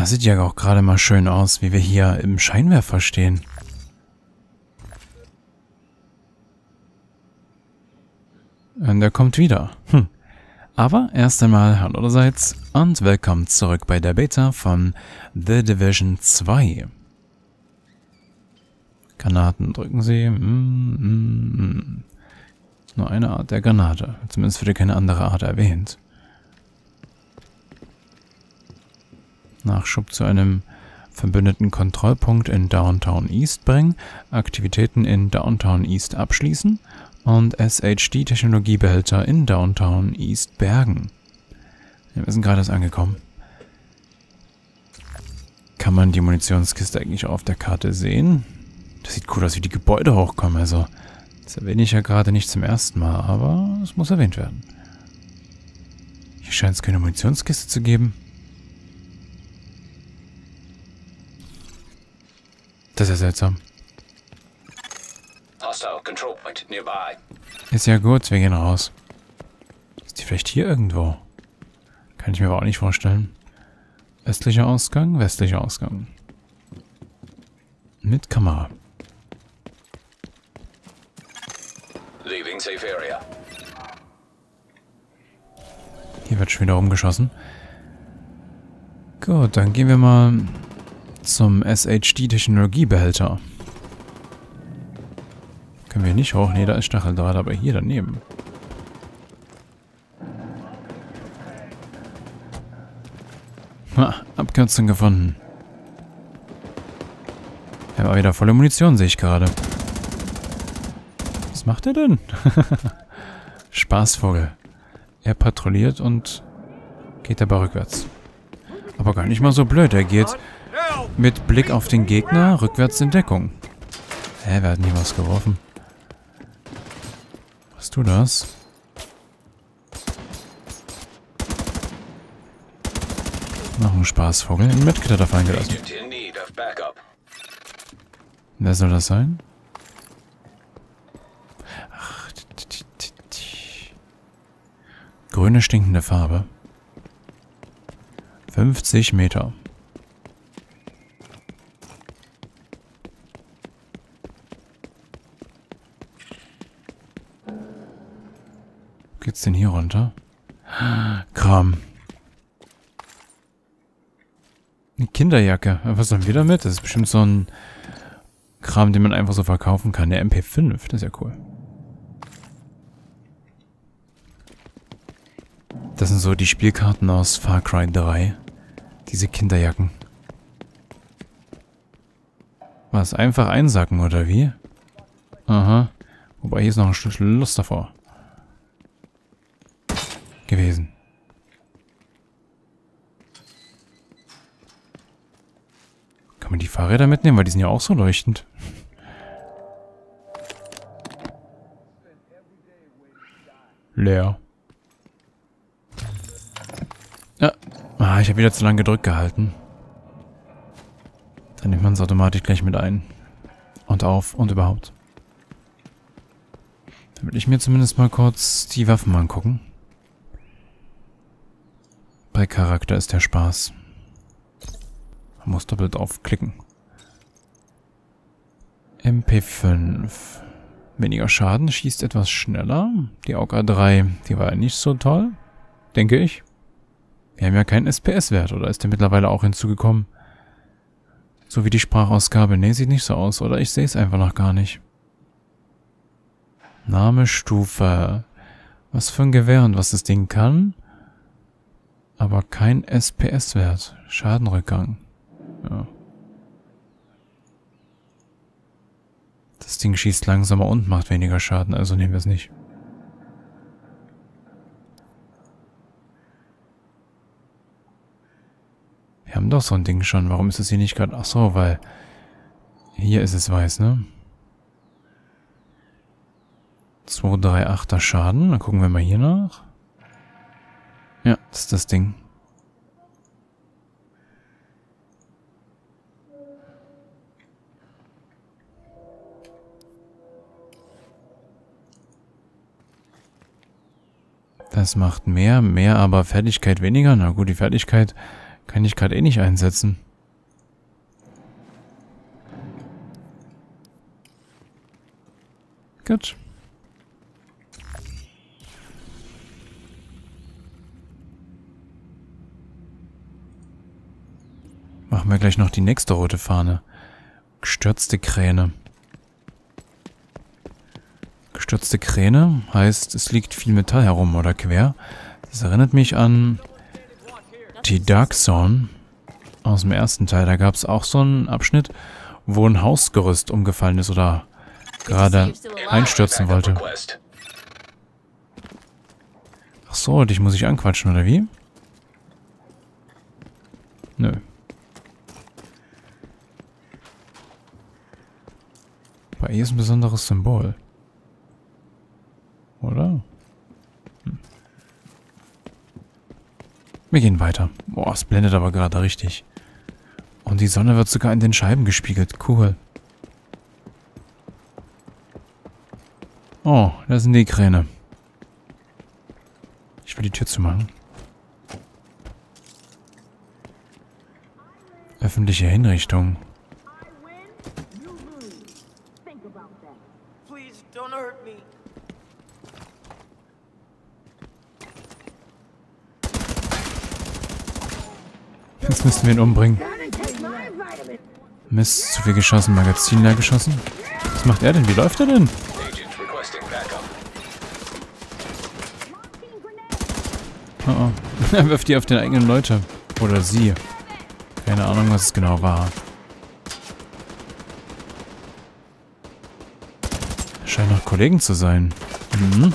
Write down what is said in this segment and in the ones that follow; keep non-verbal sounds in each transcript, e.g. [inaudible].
Das sieht ja auch gerade mal schön aus, wie wir hier im Scheinwerfer stehen. Und er kommt wieder. Hm. Aber erst einmal hallo allerseits und willkommen zurück bei der Beta von The Division 2. Granaten drücken Sie. Mm, mm, mm. Nur eine Art der Granate. Zumindest wurde keine andere Art erwähnt. Nachschub zu einem verbündeten Kontrollpunkt in Downtown East bringen, Aktivitäten in Downtown East abschließen und SHD-Technologiebehälter in Downtown East bergen. Wir sind gerade erst angekommen. Kann man die Munitionskiste eigentlich auf der Karte sehen? Das sieht cool aus, wie die Gebäude hochkommen. Also, das erwähne ich ja gerade nicht zum ersten Mal, aber es muss erwähnt werden. Hier scheint es keine Munitionskiste zu geben. Das ist ja seltsam. Ist ja gut, wir gehen raus. Ist die vielleicht hier irgendwo? Kann ich mir aber auch nicht vorstellen. Östlicher Ausgang, westlicher Ausgang. Mit Kamera. Hier wird schon wieder rumgeschossen. Gut, dann gehen wir mal zum SHD-Technologiebehälter. Können wir nicht hoch? Ne, da ist Stacheldraht, aber hier daneben. Ha, Abkürzung gefunden. Er war wieder volle Munition, sehe ich gerade. Was macht er denn? [laughs] Spaßvogel. Er patrouilliert und geht dabei rückwärts. Aber gar nicht mal so blöd. Er geht mit Blick auf den Gegner rückwärts in Deckung. Hä, wer hat nie was geworfen? Was du das? Noch ein Spaßvogel. Ein Medkit hat er gelassen. Wer soll das sein? Ach, grüne stinkende Farbe. 50 Meter. Geht's denn hier runter? Kram. Eine Kinderjacke. Was sollen wir damit? Das ist bestimmt so ein Kram, den man einfach so verkaufen kann. Der MP5, das ist ja cool. Das sind so die Spielkarten aus Far Cry 3. Diese Kinderjacken. Was, einfach einsacken, oder wie? Aha. Wobei hier ist noch ein Stück Lust davor gewesen. Kann man die Fahrräder mitnehmen? Weil die sind ja auch so leuchtend. Leer. Ja. Ah, ich habe wieder zu lange gedrückt gehalten. Dann nimmt man es automatisch gleich mit ein. Und auf und überhaupt. Dann will ich mir zumindest mal kurz die Waffen angucken. Bei Charakter ist der Spaß. Man muss doppelt aufklicken. MP5. Weniger Schaden, schießt etwas schneller. Die AUG A3, die war ja nicht so toll. Denke ich. Wir haben ja keinen SPS-Wert, oder ist der mittlerweile auch hinzugekommen? So wie die Sprachausgabe. Nee, sieht nicht so aus, oder ich sehe es einfach noch gar nicht. Name, Stufe. Was für ein Gewehr und was das Ding kann? Aber kein SPS-Wert. Schadenrückgang. Ja. Das Ding schießt langsamer und macht weniger Schaden, also nehmen wir es nicht. Wir haben doch so ein Ding schon. Warum ist es hier nicht gerade... Ach so, weil... Hier ist es weiß, ne? 238er Schaden. Dann gucken wir mal hier nach. Ja, das ist das Ding. Das macht mehr, mehr, aber Fertigkeit weniger. Na gut, die Fertigkeit Kann ich gerade eh nicht einsetzen. Gut. Gleich noch die nächste rote Fahne. Gestürzte Kräne. Gestürzte Kräne heißt, es liegt viel Metall herum oder quer. Das erinnert mich an die Dark Zone aus dem ersten Teil. Da gab es auch so einen Abschnitt, wo ein Hausgerüst umgefallen ist oder gerade einstürzen wollte. Ach so, dich muss ich anquatschen, oder wie? Nö. Ihr ist ein besonderes Symbol. Oder? Hm. Wir gehen weiter. Boah, es blendet aber gerade richtig. Und die Sonne wird sogar in den Scheiben gespiegelt. Cool. Oh, da sind die Kräne. Ich will die Tür zumachen. Öffentliche Hinrichtung. Jetzt müssen wir ihn umbringen. Mist, zu viel geschossen, Magazin leer geschossen. Was macht er denn? Wie läuft er denn? Oh oh. [laughs] Er wirft die auf den eigenen Leute. Oder sie. Keine Ahnung, was es genau war. Scheint noch Kollegen zu sein. Mhm.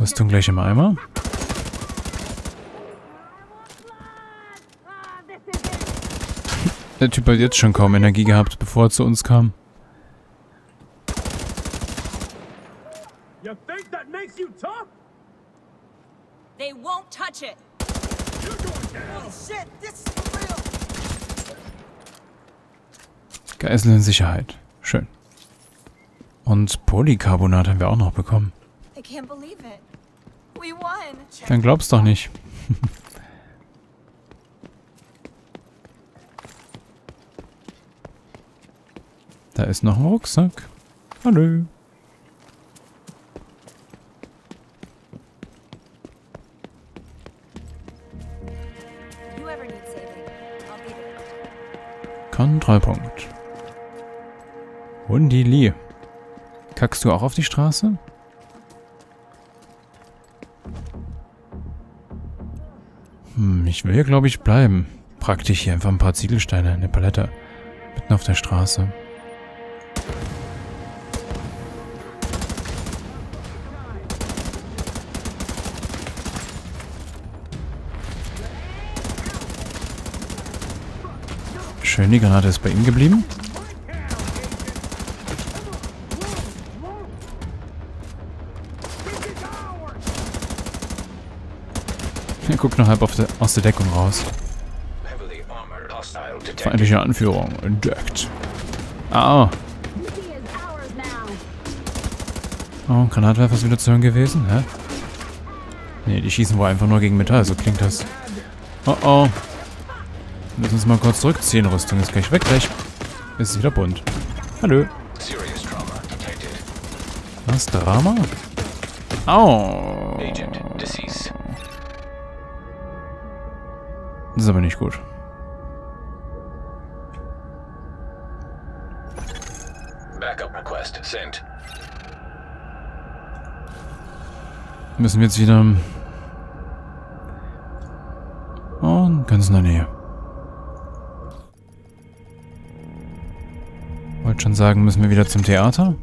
Rüstung gleich im Eimer. Der Typ hat jetzt schon kaum Energie gehabt, bevor er zu uns kam. They won't touch it. Holy shit, this is real. Geisel in Sicherheit. Schön. Und Polycarbonat haben wir auch noch bekommen. Dann glaubst doch nicht. [laughs] da ist noch ein Rucksack. Hallo. Kontrollpunkt. Hundi Lee. Kackst du auch auf die Straße? Will hier, glaube ich, bleiben. Praktisch hier einfach ein paar Ziegelsteine, eine Palette. Mitten auf der Straße. Schön, die Granate ist bei ihm geblieben. Guckt noch halb der, aus der Deckung raus. Feindliche Anführung entdeckt. Ah. Oh, Granatwerfer ist wieder zu hören gewesen, hä? Ne, die schießen wohl einfach nur gegen Metall, so klingt das. Oh oh. Wir müssen uns mal kurz zurückziehen. Rüstung ist gleich weg. Gleich ist es wieder bunt. Hallo. Was? Drama? Au. Das ist aber nicht gut. Müssen wir jetzt wieder... Oh, ganz in der Nähe. Wollte schon sagen, müssen wir wieder zum Theater?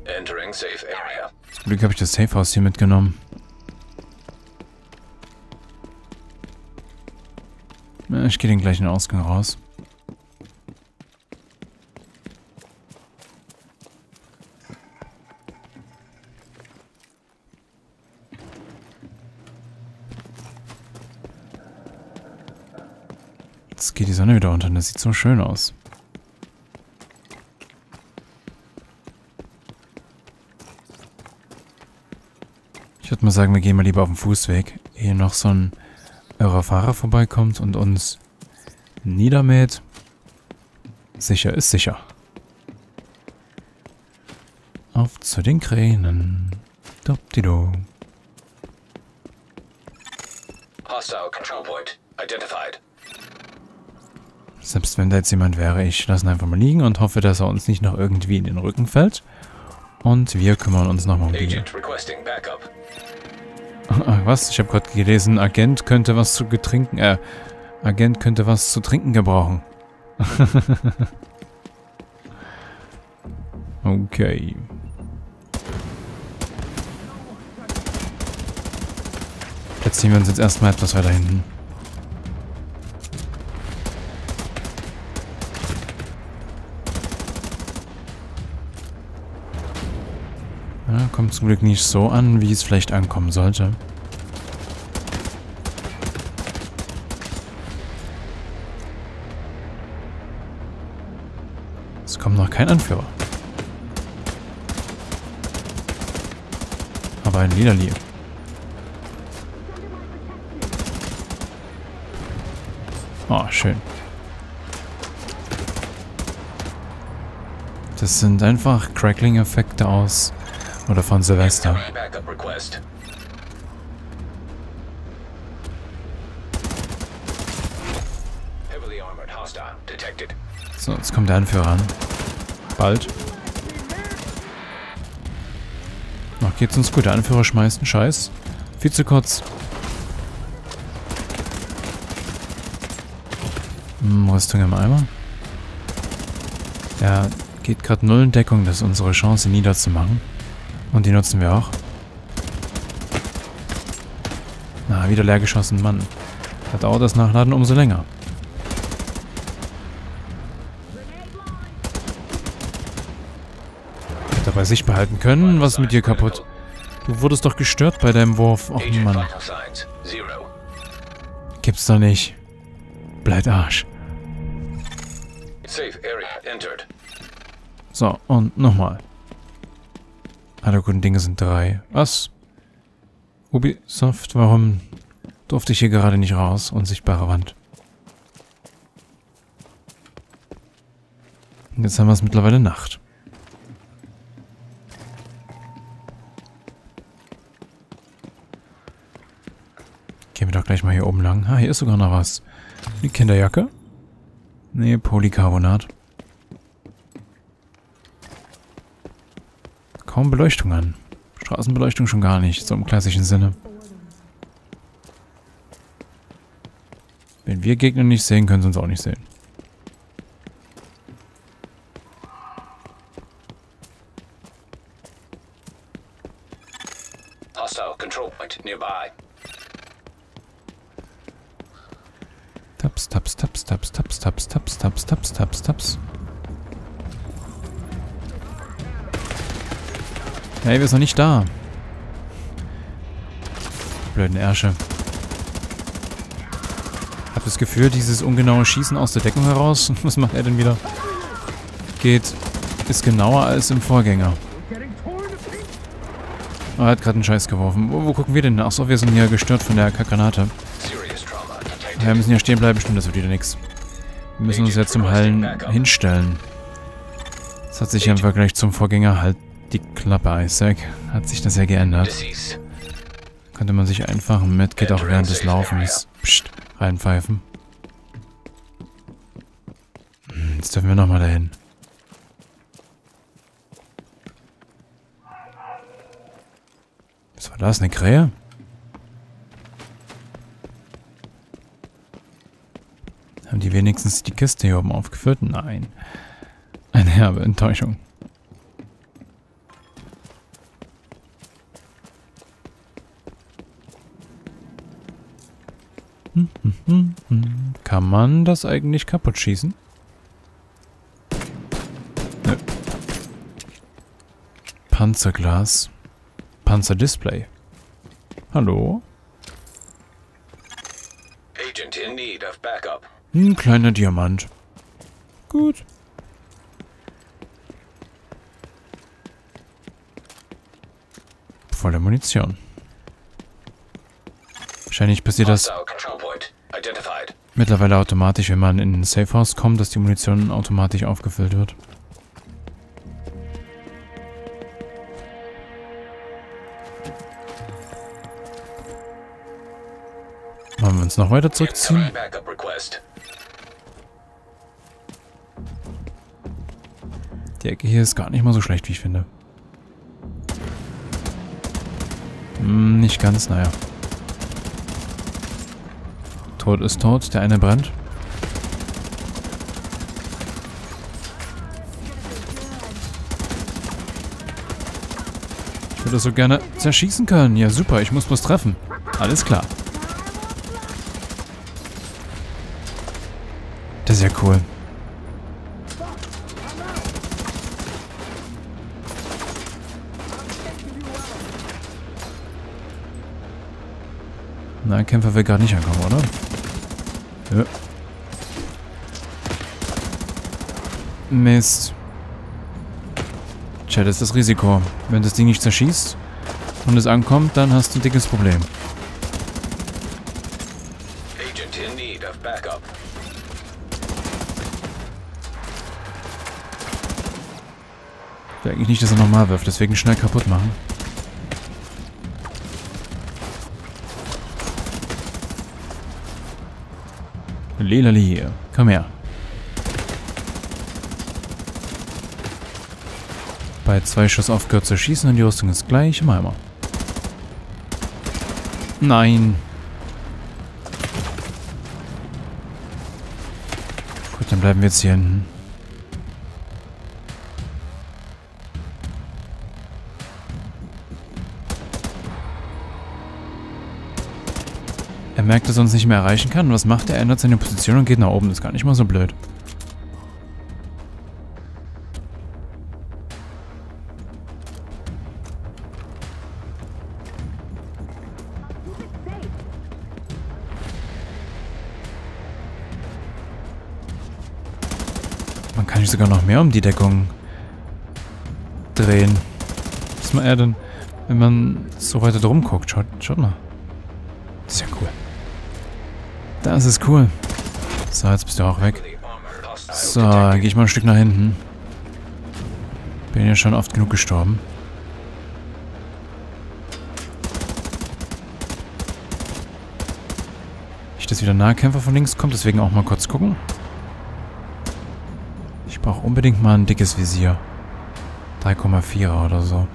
Zum Glück habe ich das Safehouse hier mitgenommen. Ich gehe den gleichen Ausgang raus. Jetzt geht die Sonne wieder unter und das sieht so schön aus. Ich würde mal sagen, wir gehen mal lieber auf den Fußweg, ehe noch so ein irrer Fahrer vorbeikommt und uns niedermäht. Sicher ist sicher. Auf zu den Kränen. Dopdido. Hostile control point identified. Selbst wenn da jetzt jemand wäre, ich lasse ihn einfach mal liegen und hoffe, dass er uns nicht noch irgendwie in den Rücken fällt. Und wir kümmern uns nochmal um die. Agent requesting backup. Ah, Was? Ich habe gerade gelesen, Agent könnte was zu getrinken, äh, Agent könnte was zu trinken gebrauchen. [laughs] okay. Platzieren wir uns jetzt erstmal etwas weiter hinten. Ja, kommt zum Glück nicht so an, wie es vielleicht ankommen sollte. Kommt noch kein Anführer. Aber ein Liederli. Oh, schön. Das sind einfach Crackling-Effekte aus oder von Silvester. So, jetzt kommt der Anführer an. Bald. Ach, geht's uns gut. Der Anführer schmeißt einen Scheiß. Viel zu kurz. Hm, Rüstung im Eimer. Ja, geht gerade null in Deckung. Das ist unsere Chance, ihn niederzumachen. Und die nutzen wir auch. Na, wieder leer geschossen. Mann. Da dauert das Nachladen umso länger. Hätte bei sich behalten können. Was ist mit dir kaputt? Du wurdest doch gestört bei deinem Wurf. Och Mann. Gibt's doch nicht. Bleibt Arsch. So, und nochmal. Alle guten Dinge sind drei. Was? Ubisoft, warum durfte ich hier gerade nicht raus? Unsichtbare Wand. Jetzt haben wir es mittlerweile Nacht. Gehen wir doch gleich mal hier oben lang. Ah, hier ist sogar noch was. Die Kinderjacke? Nee, Polycarbonat. Kaum Beleuchtung an. Straßenbeleuchtung schon gar nicht, so im klassischen Sinne. Wenn wir Gegner nicht sehen, können sie uns auch nicht sehen. Sind noch nicht da. Blöden Ärsche. Hab das Gefühl, dieses ungenaue Schießen aus der Deckung heraus, [laughs] was macht er denn wieder? Geht, ist genauer als im Vorgänger. Oh, er hat gerade einen Scheiß geworfen. Wo, wo gucken wir denn? Achso, wir sind hier gestört von der. Ja, wir müssen ja stehen bleiben, stimmt, das wird wieder nix. Wir müssen uns jetzt zum Hallen hinstellen. Das hat sich ja im Vergleich zum Vorgänger halt die Klappe, Isaac. Hat sich das ja geändert. Könnte man sich einfach mit, geht auch während des Laufens, pst, reinpfeifen. Hm, Jetzt dürfen wir nochmal dahin. Was war das, eine Krähe? Haben die wenigstens die Kiste hier oben aufgefüllt? Nein. Eine herbe Enttäuschung. Hm, hm. Kann man das eigentlich kaputt schießen? Nö. Panzerglas. Panzerdisplay. Hallo? Agent in need of backup. Ein kleiner Diamant. Gut. Volle Munition. Wahrscheinlich passiert das identified. Mittlerweile automatisch, wenn man in ein Safe House kommt, dass die Munition automatisch aufgefüllt wird. Wollen wir uns noch weiter zurückziehen? Die Ecke hier ist gar nicht mal so schlecht, wie ich finde. Hm, nicht ganz, naja. Tot ist tot, der eine brennt. Ich würde so gerne zerschießen können. Ja, super, ich muss bloß treffen. Alles klar. Das ist ja cool. Na, Kämpfer will gar nicht ankommen, oder? Ja. Mist. Tja, das ist das Risiko. Wenn das Ding nicht zerschießt und es ankommt, dann hast du ein dickes Problem. Agent in need of backup. Ich will eigentlich nicht, dass er nochmal wirft, deswegen schnell kaputt machen. Lelali, komm her. Bei zwei Schuss auf Kürze schießen und die Rüstung ist gleich im Eimer. Nein. Gut, dann bleiben wir jetzt hier hinten. Er merkt, dass er uns nicht mehr erreichen kann. Was macht er? Er ändert seine Position und geht nach oben. Das ist gar nicht mal so blöd. Man kann sich sogar noch mehr um die Deckung drehen. Was macht er denn, wenn man so weiter drum guckt? Schaut, schaut mal. Das ist ja cool. Das ist cool. So, jetzt bist du auch weg. So, gehe ich mal ein Stück nach hinten. Bin ja schon oft genug gestorben. Nicht, dass wieder Nahkämpfer von links kommt, deswegen auch mal kurz gucken. Ich brauche unbedingt mal ein dickes Visier. 3,4er oder so.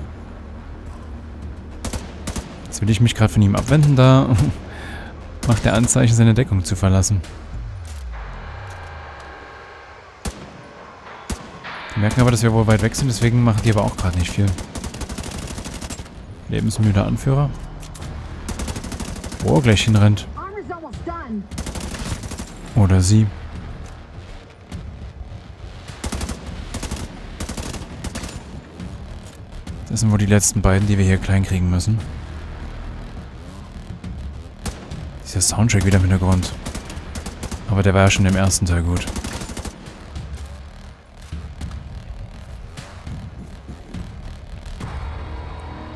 Jetzt will ich mich gerade von ihm abwenden, da [laughs] macht er Anzeichen, seine Deckung zu verlassen. Die merken aber, dass wir wohl weit weg sind, deswegen machen die aber auch gerade nicht viel. Lebensmüder Anführer. Wo er gleich hinrennt. Oder sie. Das sind wohl die letzten beiden, die wir hier klein kriegen müssen. Dieser Soundtrack wieder im Hintergrund. Aber der war ja schon im ersten Teil gut.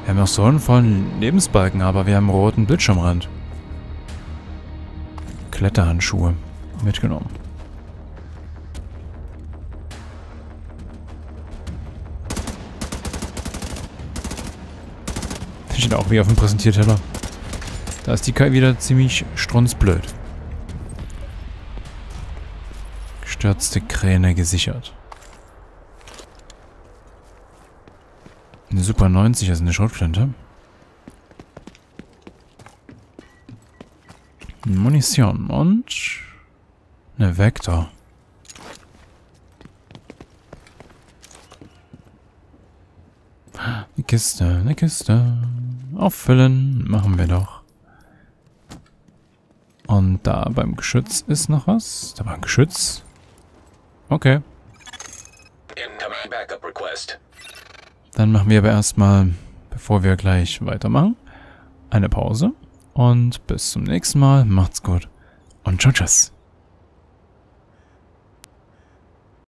Wir haben noch so einen vollen Lebensbalken, aber wir haben einen roten Bildschirmrand. Kletterhandschuhe mitgenommen. Das steht auch wie auf dem Präsentierteller. Da ist die Kai wieder ziemlich strunzblöd. Gestürzte Kräne gesichert. Eine Super 90, also eine Schrotflinte. Munition und eine Vektor. Eine Kiste, eine Kiste. Auffüllen, machen wir doch. Und da beim Geschütz ist noch was. Da war ein Geschütz. Okay. Dann machen wir aber erstmal, bevor wir gleich weitermachen, eine Pause. Und bis zum nächsten Mal. Macht's gut. Und tschüss.